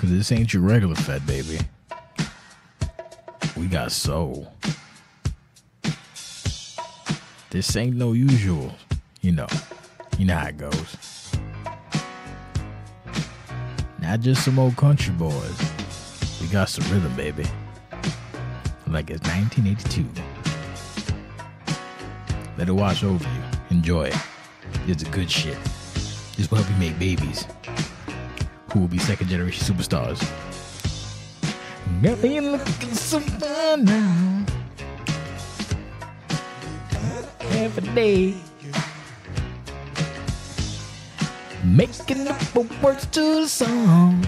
Cause this ain't your regular Fed baby. We got soul. This ain't no usual. You know. You know how it goes. Not just some old country boys. We got some rhythm, baby. Like it's 1982. Let it wash over you. Enjoy it. It's a good shit. This will help you make babies who will be second generation superstars. You looking so fine now. Every day. Making up words to the song.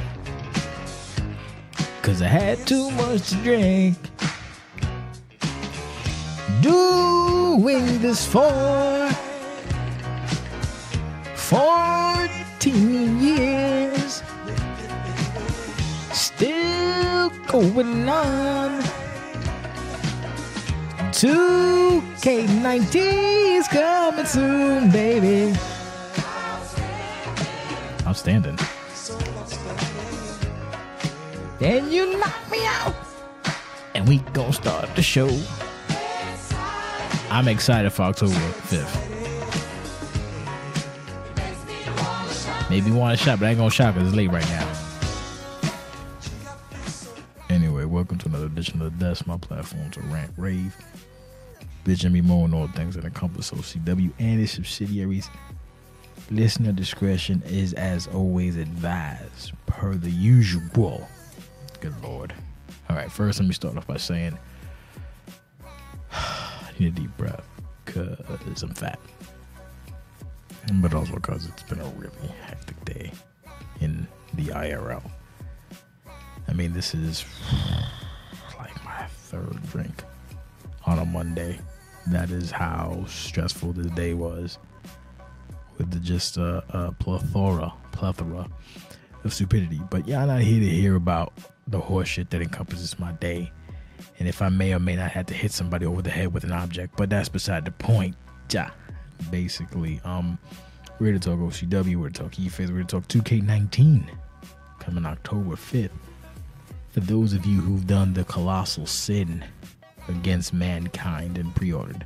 Cause I had too much to drink. Doing this for 14 years. Going on. 2K19 is coming soon, baby. Outstanding. Then you knock me out. And we gonna start the show. I'm excited for October 5th. Maybe want to shop, but I ain't gonna shop because it's late right now. Desk. My platforms are Rant Rave. Bitch and me more on all things that encompass OCW and its subsidiaries. Listener discretion is as always advised per the usual. Good lord. All right, first let me start off by saying I need a deep breath because I'm fat. But also because it's been a really hectic day in the IRL. I mean, this is third drink on a Monday. That is how stressful this day was with the just a, a plethora, plethora of stupidity. But I'm not here to hear about the horseshit that encompasses my day, and if I may or may not have to hit somebody over the head with an object. But that's beside the point. Ja, basically, um, we're here to talk OCW. We're to talk E-Phase. We're to talk 2K19 coming October 5th. For those of you who've done the colossal sin against mankind and pre-ordered,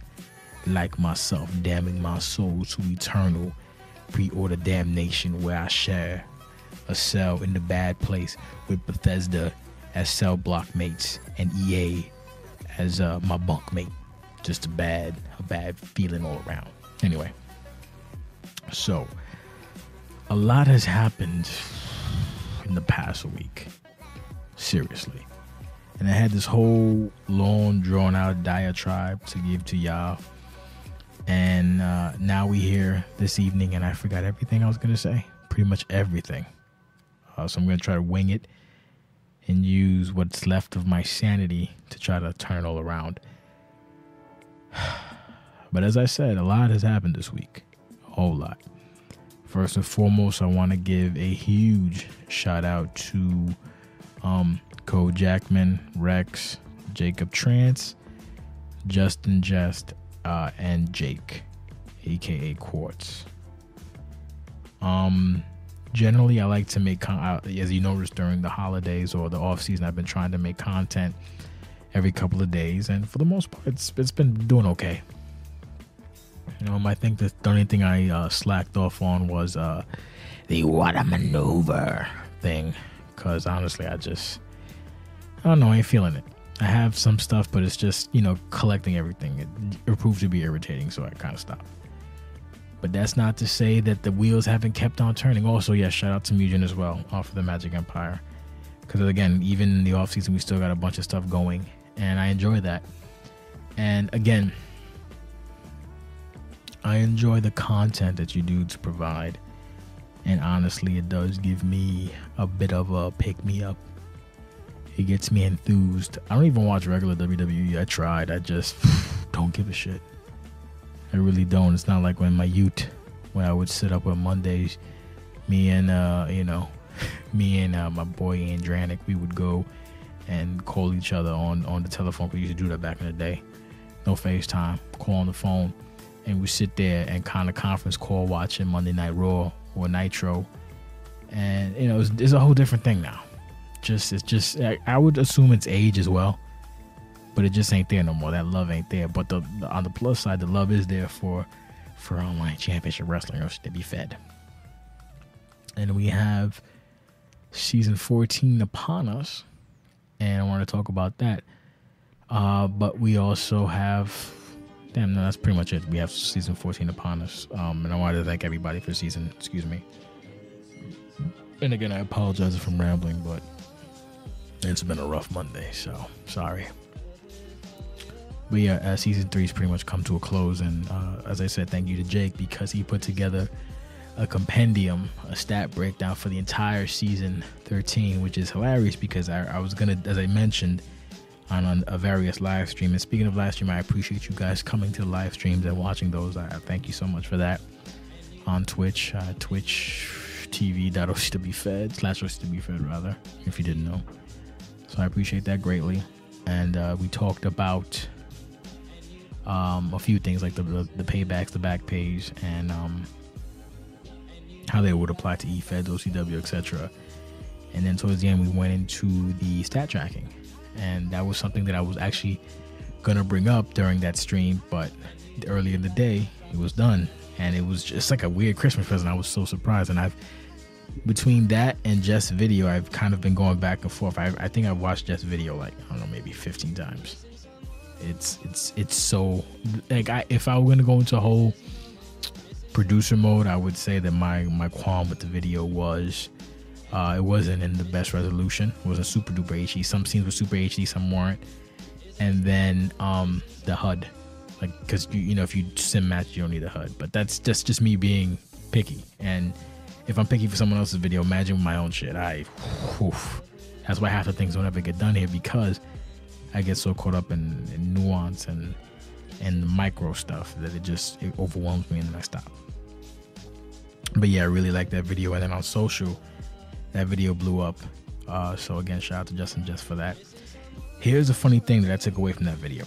like myself, damning my soul to eternal pre-order damnation, where I share a cell in the bad place with Bethesda as cell block mates and EA as uh, my bunk mate. Just a bad, a bad feeling all around. Anyway, so a lot has happened in the past week. Seriously. And I had this whole long, drawn out diatribe to give to y'all. And uh, now we here this evening, and I forgot everything I was going to say. Pretty much everything. Uh, so I'm going to try to wing it and use what's left of my sanity to try to turn it all around. But as I said, a lot has happened this week. A whole lot. First and foremost, I want to give a huge shout out to um, Cole Jackman, Rex, Jacob Trance, Justin Jest, uh, and Jake, aka Quartz. Um, generally, I like to make, con- as you noticed during the holidays or the off season, I've been trying to make content every couple of days, and for the most part, it's it's been doing okay. Um, I think the only thing I uh, slacked off on was uh, the a maneuver thing, because honestly, I just I don't know, I ain't feeling it. I have some stuff, but it's just you know collecting everything. It, it proved to be irritating, so I kind of stopped. But that's not to say that the wheels haven't kept on turning. Also, yeah, shout out to Mugen as well, off of the Magic Empire, because again, even in the off season, we still got a bunch of stuff going, and I enjoy that. And again, I enjoy the content that you dudes provide. And honestly, it does give me a bit of a pick me up. It gets me enthused. I don't even watch regular WWE. I tried. I just don't give a shit. I really don't. It's not like when my youth, when I would sit up on Mondays, me and, uh, you know, me and uh, my boy Andranik, we would go and call each other on, on the telephone. We used to do that back in the day. No FaceTime. Call on the phone and we sit there and kind of conference call watching Monday Night Raw or Nitro, and you know it's, it's a whole different thing now. just it's just I, I would assume it's age as well, but it just ain't there no more. That love ain't there. But the, the on the plus side, the love is there for for online championship wrestling to be fed. And we have season 14 upon us, and I want to talk about that. Uh, but we also have, damn, no, that's pretty much it. We have season 14 upon us, um, and I wanted to thank everybody for season. Excuse me. And again, I apologize if I'm rambling, but it's been a rough Monday, so sorry. But yeah, uh, season three's pretty much come to a close, and uh, as I said, thank you to Jake because he put together a compendium, a stat breakdown for the entire season 13, which is hilarious because I, I was gonna, as I mentioned, on, a various live stream. And speaking of live stream, I appreciate you guys coming to live streams and watching those. I, I thank you so much for that on Twitch, uh, Twitch TV.ocwfed slash ocwfed rather, if you didn't know. So I appreciate that greatly. And uh, we talked about um, a few things like the, the, the paybacks, the back page, and um, how they would apply to eFed, OCW, etc. And then towards the end, we went into the stat tracking, and that was something that I was actually gonna bring up during that stream, but early in the day, it was done, and it was just like a weird Christmas present. I was so surprised, and I've between that and Jess video, I've kind of been going back and forth. I, I think I've watched Jess video like I don't know, maybe 15 times. It's it's it's so like I if I were gonna go into a whole producer mode, I would say that my my qualm with the video was uh, it wasn't in the best resolution. It wasn't super duper HD. Some scenes were super HD, some weren't. And then um, the HUD, like because you you know if you sim match, you don't need a HUD. But that's just just me being picky. And if I'm picky for someone else's video, imagine my own shit. I, that's why half the things don't ever get done here because I get so caught up in, in nuance and and micro stuff that it just it overwhelms me and then I stop. But yeah, I really like that video. And then on social, that video blew up. Uh, so again, shout out to Justin just for that. Here's a funny thing that I took away from that video.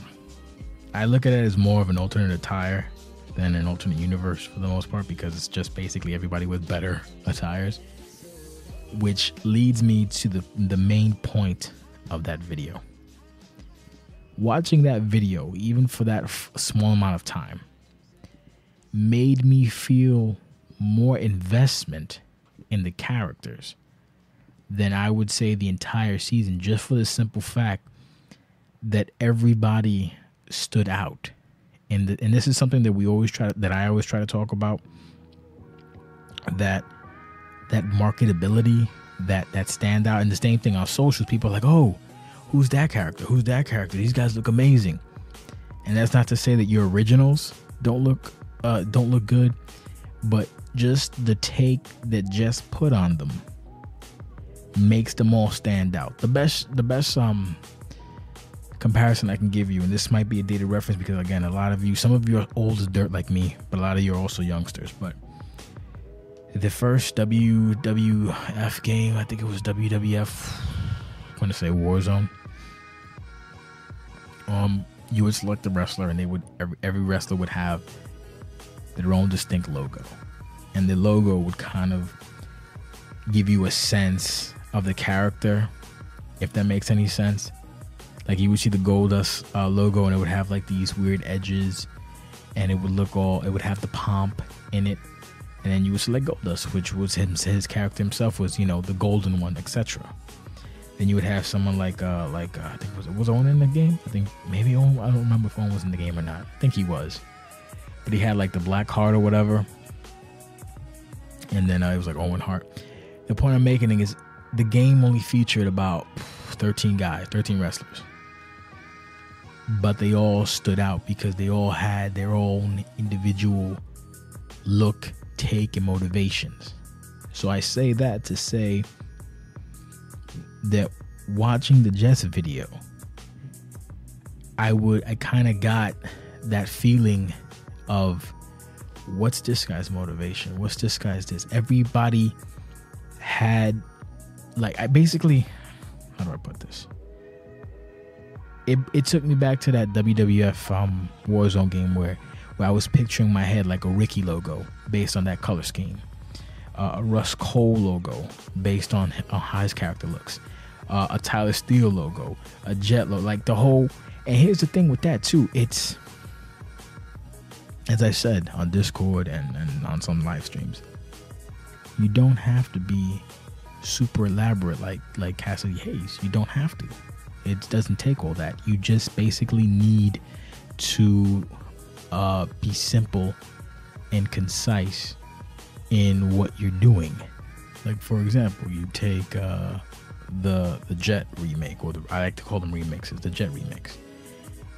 I look at it as more of an alternate attire than an alternate universe for the most part because it's just basically everybody with better attires. Which leads me to the the main point of that video watching that video, even for that f- small amount of time, made me feel more investment in the characters than I would say the entire season, just for the simple fact that everybody stood out. And, the, and this is something that we always try that I always try to talk about that that marketability that that stand out and the same thing on socials people are like oh who's that character? Who's that character? These guys look amazing. And that's not to say that your originals don't look uh, don't look good, but just the take that Jess put on them makes them all stand out. The best the best um comparison I can give you, and this might be a dated reference because again, a lot of you, some of you are old as dirt like me, but a lot of you are also youngsters. But the first WWF game, I think it was WWF. I'm gonna say Warzone um, you would select the wrestler, and they would every, every wrestler would have their own distinct logo, and the logo would kind of give you a sense of the character, if that makes any sense. Like you would see the Goldust uh, logo, and it would have like these weird edges, and it would look all. It would have the pomp in it, and then you would select Goldust, which was him. His character himself was, you know, the golden one, etc. Then you would have someone like uh like uh, I think was was Owen in the game? I think maybe Owen. I don't remember if Owen was in the game or not. I think he was, but he had like the black heart or whatever. And then uh, it was like Owen Hart. The point I'm making is the game only featured about 13 guys, 13 wrestlers. But they all stood out because they all had their own individual look, take, and motivations. So I say that to say that watching the Jess video, I would I kind of got that feeling of what's this guy's motivation? What's this guy's this? Everybody had like I basically how do I put this? It it took me back to that WWF um Warzone game where where I was picturing my head like a Ricky logo based on that color scheme. Uh, a Russ Cole logo based on, on how his character looks uh, a Tyler Steele logo, a Jet logo, like the whole. And here's the thing with that too. It's as I said on Discord and, and on some live streams, you don't have to be super elaborate like like Cassidy Hayes. You don't have to. It doesn't take all that. You just basically need to uh, be simple and concise in what you're doing. Like for example, you take uh, the the Jet remake, or the, I like to call them remixes. The Jet remix.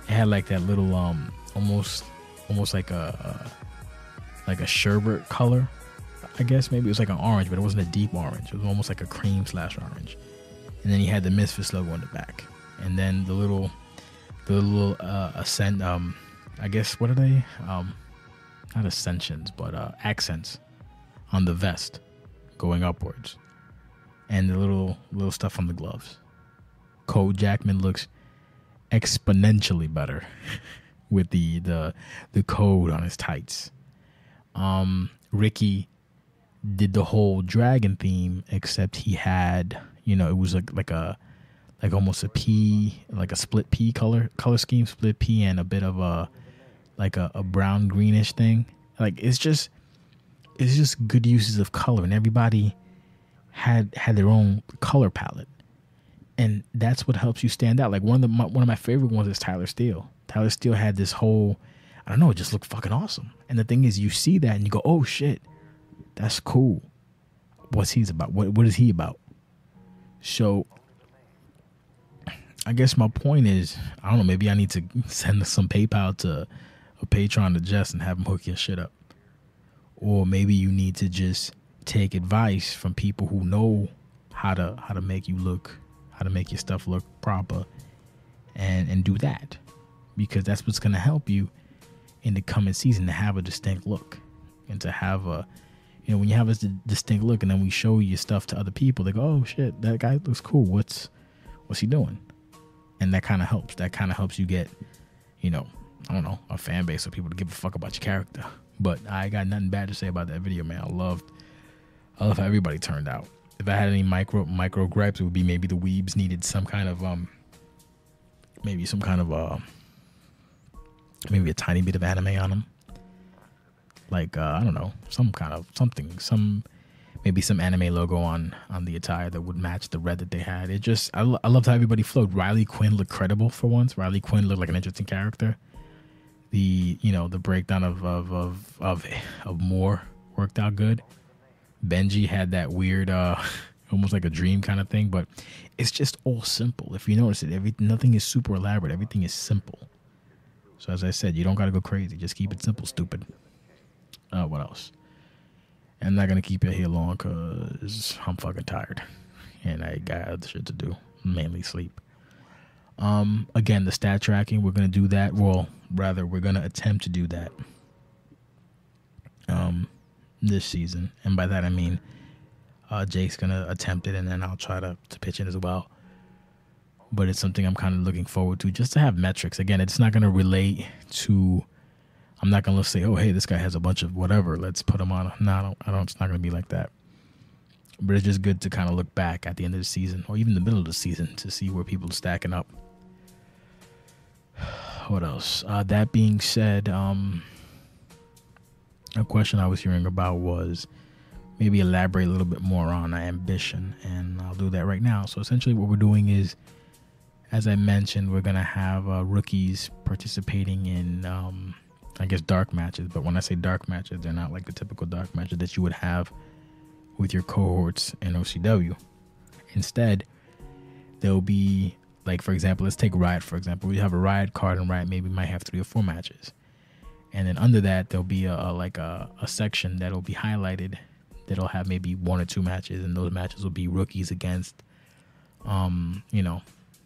It had like that little um almost almost like a like a sherbet color. I guess maybe it was like an orange, but it wasn't a deep orange. It was almost like a cream slash orange. And then he had the Misfits logo on the back, and then the little the little uh, ascent. Um, I guess what are they? Um, not ascensions, but uh, accents on the vest going upwards, and the little little stuff on the gloves. Cole Jackman looks exponentially better with the the the code on his tights. Um, Ricky did the whole dragon theme, except he had you know it was like like a like almost a pea like a split pea color color scheme, split pea and a bit of a like a, a brown greenish thing. Like it's just it's just good uses of color, and everybody had had their own color palette, and that's what helps you stand out. Like one of the my, one of my favorite ones is Tyler Steele. Tyler Steele had this whole, I don't know, it just looked fucking awesome. And the thing is, you see that and you go, oh shit, that's cool. What's he's about? What what is he about? So, I guess my point is, I don't know. Maybe I need to send some PayPal to a Patreon to Jess and have him hook your shit up, or maybe you need to just take advice from people who know how to how to make you look, how to make your stuff look proper, and and do that because that's what's going to help you in the coming season to have a distinct look and to have a you know when you have a distinct look and then we show you stuff to other people they go oh shit that guy looks cool. What's what's he doing? And that kind of helps. That kind of helps you get you know i don't know a fan base of people to give a fuck about your character. But i got nothing bad to say about that video man. I loved i love how everybody turned out. If i had any micro micro gripes it would be maybe the weebs needed some kind of um maybe some kind of uh maybe a tiny bit of anime on them. Like uh, I don't know, some kind of something, some maybe some anime logo on on the attire that would match the red that they had. It just I, I loved how everybody flowed. Riley Quinn looked credible for once. Riley Quinn looked like an interesting character. The you know the breakdown of of of of, of Moore worked out good. Benji had that weird uh almost like a dream kind of thing, but it's just all simple. If you notice it, every nothing is super elaborate. Everything is simple. So as I said, you don't gotta go crazy. Just keep it simple, stupid. Uh, what else? I'm not gonna keep it here long because I'm fucking tired, and I got other shit to do, mainly sleep. Um, again, the stat tracking, we're gonna do that. Well, rather, we're gonna attempt to do that. Um, this season, and by that I mean, uh, Jake's gonna attempt it, and then I'll try to to pitch it as well but it's something I'm kind of looking forward to just to have metrics. Again, it's not to relate to. I'm not going to say, oh, hey, this guy has a bunch of whatever. Let's put him on. No, I don't. I don't it's not going to be like that. But it's just good to kind of look back at the end of the season or even the middle of the season to see where people are stacking up. What else? Uh, that being said, um, a question I was hearing about was maybe elaborate a little bit more on ambition, and I'll do that right now. So essentially, what we're doing is as I mentioned, we're gonna have uh, rookies participating in, um, I guess, dark matches. But when I say dark matches, they're not like the typical dark matches that you would have with your cohorts in OCW. Instead, there'll be like, for example, let's take Riot for example. We have a Riot card, and Riot maybe might have three or four matches, and then under that there'll be a, a like a, a section that'll be highlighted that'll have maybe one or two matches, and those matches will be rookies against, um, you know,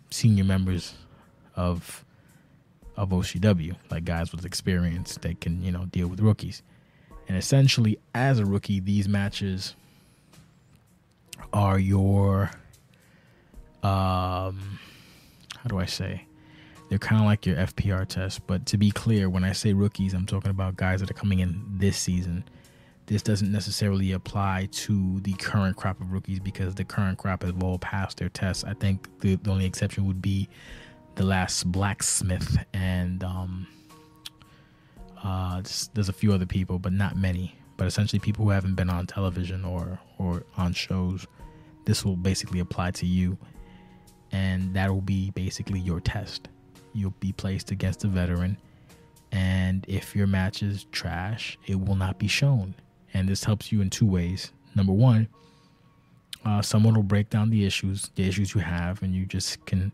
senior members of of OCW, like guys with experience that can you know deal with rookies. And essentially, as a rookie, these matches are your um how do I say? They're kind of like your FPR test, but to be clear, when I say rookies, I'm talking about guys that are coming in this season this doesn't necessarily apply to the current crop of rookies because the current crop have all passed their tests. I think the, the only exception would be the last blacksmith and um, uh, there's a few other people, but not many. But essentially, people who haven't been on television or or on shows, this will basically apply to you, and that will be basically your test. You'll be placed against a veteran, and if your match is trash, it will not be shown and this helps you in two ways. Number one, uh, someone will break down the issues, the issues you have, and you just can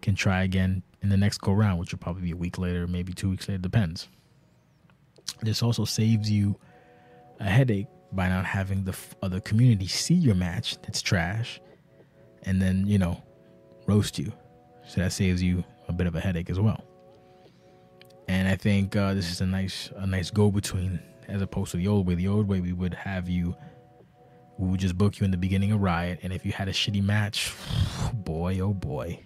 can try again in the next go round, which will probably be a week later, maybe two weeks later, depends. This also saves you a headache by not having the other community see your match that's trash, and then you know roast you. So that saves you a bit of a headache as well. And I think uh, this is a nice a nice go between as opposed to the old way. The old way, we would have you, we would just book you in the beginning of Riot, and if you had a shitty match, boy, oh boy,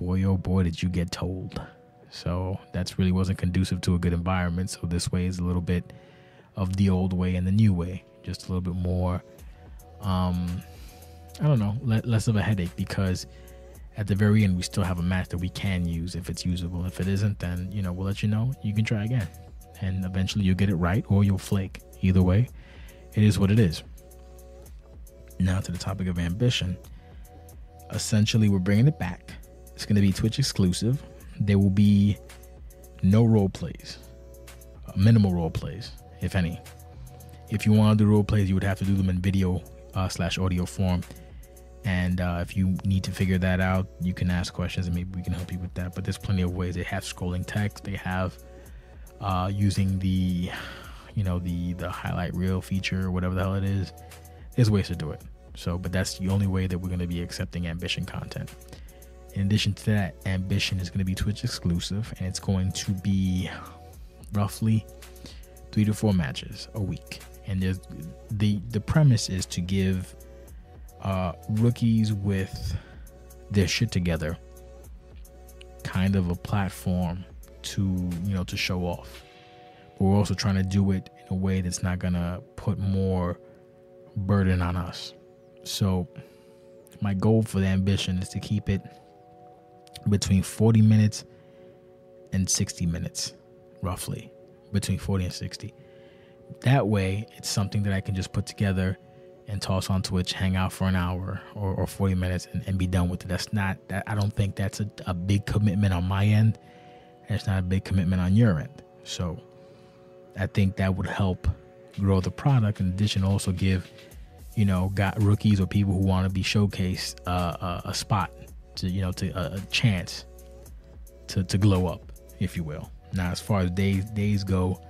boy, oh boy, did you get told. So that's really wasn't conducive to a good environment. So this way is a little bit of the old way and the new way, just a little bit more. Um, I don't know, less of a headache because at the very end we still have a match that we can use if it's usable. If it isn't, then you know we'll let you know. You can try again and eventually you'll get it right or you'll flake. Either way, it is what it is. Now to the topic of ambition. Essentially, we're bringing it back. It's going to be Twitch exclusive. There will be no role plays, uh, minimal role plays, if any. If you want to do role plays, you would have to do them in video uh, slash audio form. And uh, if you need to figure that out, you can ask questions and maybe we can help you with that. But there's plenty of ways. They have scrolling text. They have uh, using the you know the the highlight reel feature or whatever the hell it is there's ways to do it so but that's the only way that we're going to be accepting ambition content in addition to that ambition is going to be twitch exclusive and it's going to be roughly three to four matches a week. And there's the the premise is to give uh, rookies with their shit together kind of a platform to you know to show off. But we're also trying to do it in a way that's not gonna put more burden on us. So my goal for the ambition is to keep it between 40 minutes and 60 minutes roughly between 40 and 60 that way it's something that i can just put together and toss on twitch hang out for an hour or, or 40 minutes and, and, be done with it that's not that i don't think that's a, a big commitment on my end it's not a big commitment on your end. So I think that would help grow the product. In addition, also give you know got rookies or people who want to be showcased uh, a, a, spot to you know to a, a chance to to glow up, if you will. Now, as far as days days go,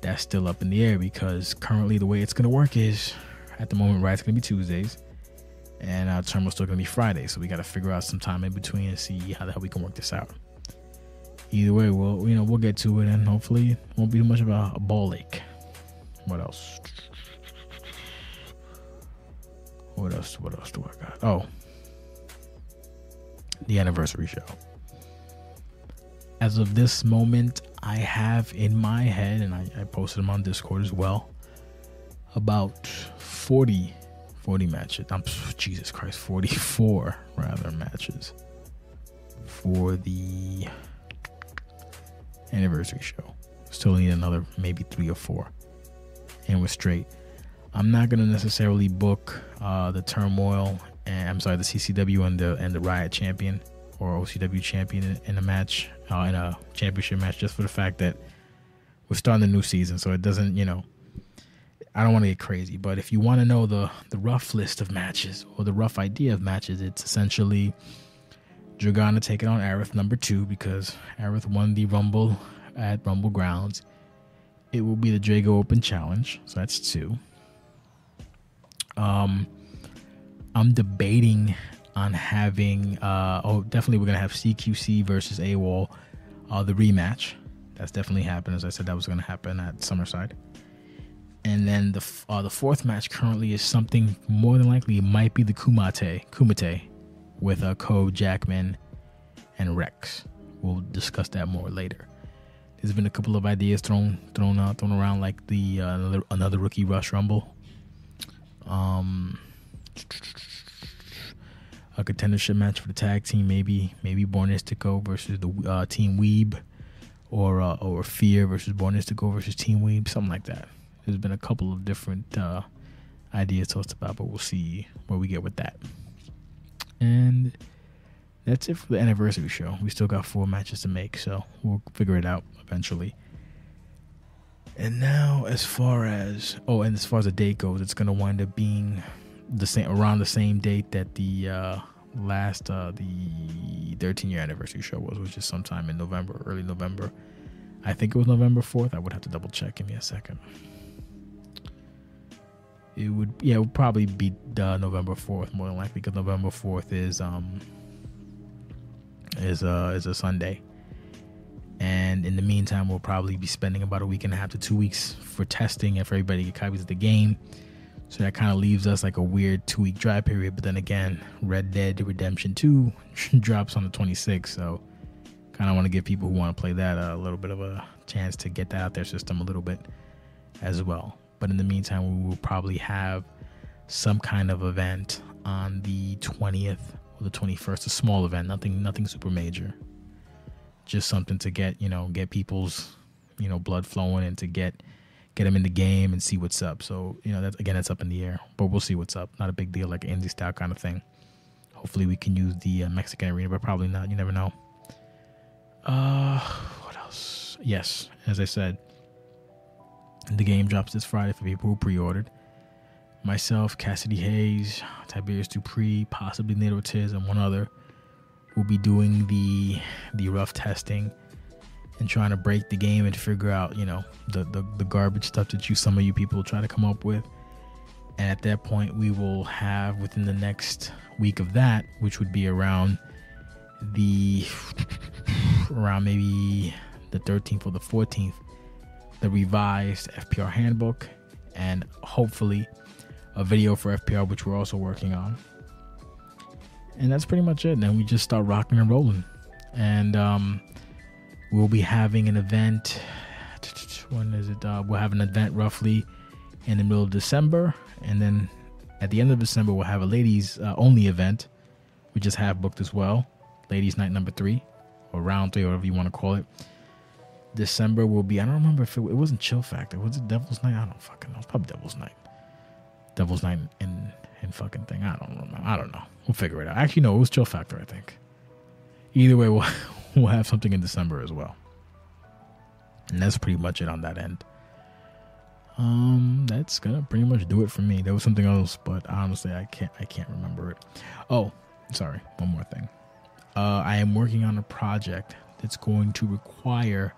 that's still up in the air because currently the way it's gonna work is at the moment, right? It's gonna be Tuesdays, and our term is still gonna be Friday. So we got to figure out some time in between and see how the hell we can work this out either way, we'll you know we'll get to it, and hopefully it won't be much of a, a ball ache. What else? What else? What else do I got? Oh, the anniversary show. As of this moment, I have in my head, and I, I posted them on Discord as well, about 40, 40 matches. I'm Jesus Christ, 44 rather matches for the anniversary show. Still need another maybe three or four, and we're straight. I'm not gonna necessarily book uh, the turmoil and I'm sorry the CCW and the and the Riot champion or OCW champion in, a match uh, in a championship match just for the fact that we're starting the new season, so it doesn't you know. I don't want to get crazy, but if you want to know the the rough list of matches or the rough idea of matches, it's essentially Dragana taking on Aerith number two because Aerith won the Rumble at Rumble Grounds. It will be the Drago Open Challenge, so that's two. Um, I'm debating on having. Uh, oh, definitely we're gonna have CQC versus AWOL, uh, the rematch. That's definitely happened. As I said, that was gonna happen at Summerside. And then the uh, the fourth match currently is something more than likely it might be the Kumite Kumite with uh, Cole Jackman and Rex. We'll discuss that more later. there's been a couple of ideas thrown thrown out thrown around like the uh, another, another rookie rush rumble. Um, a contendership match for the tag team, maybe maybe Bornistico versus the uh, Team Weeb, or uh, or Fear versus Bornistico versus Team Weeb, something like that. There's been a couple of different uh, ideas tossed about, but we'll see where we get with that. And that's it for the anniversary show. We still got four matches to make, so we'll figure it out eventually. And now, as far as oh, and as far as the date goes, it's gonna wind up being the same around the same date that the uh, last uh, the 13 year anniversary show was, which is sometime in November, early November. I think it was November 4th. I would have to double check. Give me a second. It would yeah, it would probably be uh, November 4th more than likely because November 4th is um is uh is a Sunday. And in the meantime, we'll probably be spending about a week and a half to two weeks for testing if everybody get copies of the game. So that kind of leaves us like a weird two week dry period. But then again, Red Dead Redemption 2 drops on the 26th. So kind of want to give people who want to play that a little bit of a chance to get that out their system a little bit as well. But in the meantime, we will probably have some kind of event on the 20th or the 21st, a small event, nothing nothing super major. Just something to get, you know, get people's, you know, blood flowing and to get get them in the game and see what's up. So, you know, that's again that's up in the air, but we'll see what's up. Not a big deal like indie style kind of thing. Hopefully we can use the uh, Mexican arena, but probably not. You never know. Uh, what else? Yes, as I said, the game drops this Friday for people who pre-ordered myself, Cassidy Hayes, Tiberius Dupree, possibly Nate Ortiz, and one other will be doing the the rough testing and trying to break the game and figure out, you know, the, the, the garbage stuff that you some of you people try to come up with. And at that point we will have within the next week of that, which would be around the around maybe the 13th or the 14th, the revised FPR handbook and hopefully a video for FPR, which we're also working on. And that's pretty much it. Then we just start rocking and rolling. And um, we'll be having an event. When is it? Uh, we'll have an event roughly in the middle of December. And then at the end of December, we'll have a ladies uh, only event. We just have booked as well. Ladies' night number three, or round three, whatever you want to call it. December will be, I don't remember if it, it wasn't Chill Factor. Was it Devil's Night? I don't fucking know. Probably Devil's Night. Devil's Night and and fucking thing. I don't remember. I don't know. We'll figure it out. Actually, no, it was Chill Factor. I think. Either way, we'll we'll have something in December as well. And that's pretty much it on that end. Um, that's gonna pretty much do it for me. There was something else, but honestly, I can't I can't remember it. Oh, sorry. One more thing. Uh, I am working on a project that's going to require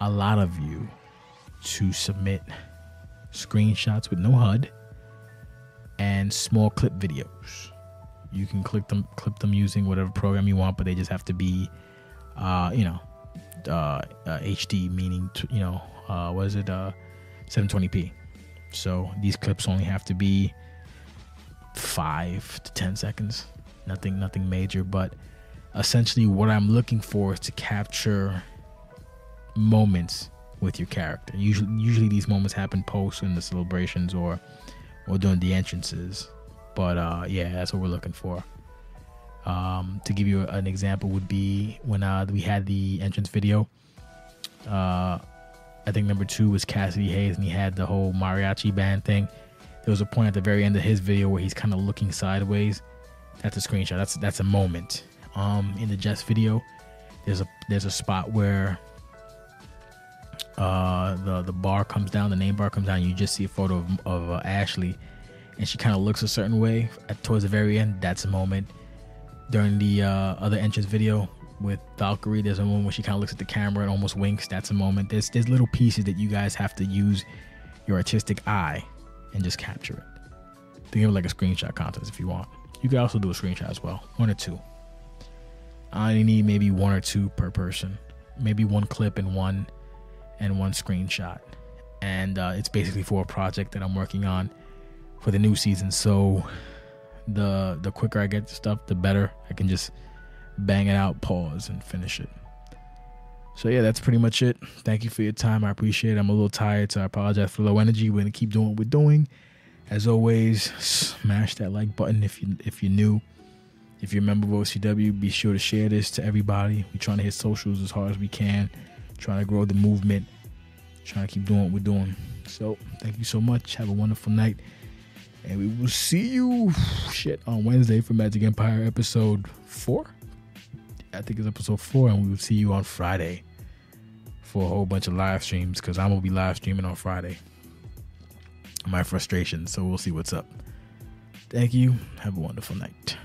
a lot of you to submit screenshots with no HUD and small clip videos. You can click them, clip them using whatever program you want, but they just have to be, uh, you know, uh, uh, HD, meaning you know, uh, what is it, uh, 720p. Uh, so these clips only have to be five to ten seconds. Nothing, nothing major, but essentially what I'm looking for is to capture moments with your character. Usually, usually these moments happen post in the celebrations or or during the entrances. But uh, yeah, that's what we're looking for. Um, to give you an example, would be when uh, we had the entrance video. Uh, I think number two was Cassidy Hayes, and he had the whole mariachi band thing. There was a point at the very end of his video where he's kind of looking sideways. That's a screenshot. That's that's a moment. Um, in the Jess video, there's a there's a spot where uh, the the bar comes down, the name bar comes down. You just see a photo of, of uh, Ashley, and she kind of looks a certain way at, towards the very end. That's a moment during the uh, other entrance video with Valkyrie. There's a moment where she kind of looks at the camera and almost winks. That's a moment. There's there's little pieces that you guys have to use your artistic eye and just capture it. Think of it like a screenshot contest if you want. You can also do a screenshot as well, one or two. I only need maybe one or two per person, maybe one clip and one and one screenshot. And uh, it's basically for a project that I'm working on for the new season. So the the quicker I get the stuff, the better. I can just bang it out, pause, and finish it. So yeah, that's pretty much it. Thank you for your time. I appreciate it. I'm a little tired, so I apologize for low energy. We're gonna keep doing what we're doing. As always, smash that like button if you if you're new. If you're a member of OCW, be sure to share this to everybody. We're trying to hit socials as hard as we can, trying to grow the movement, trying to keep doing what we're doing. So thank you so much. Have a wonderful night. And we will see you shit on Wednesday for Magic Empire episode four. I think it's episode four, and we will see you on Friday for a whole bunch of live streams because I'm gonna be live streaming on Friday. My frustration, so we'll see what's up. Thank you. Have a wonderful night.